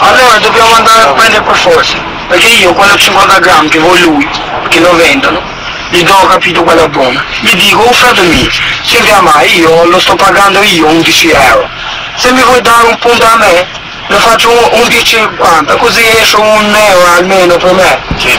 Allora dobbiamo andare a prendere per forza, perché io quello 50 grammi che vuole lui, che lo vendono, gli do capito quella buona. Gli dico, oh frate mio, senti mai, io lo sto pagando io 11 euro. Se mi vuoi dare un punto a me, lo faccio 11,50, così esce un euro almeno per me. Sì.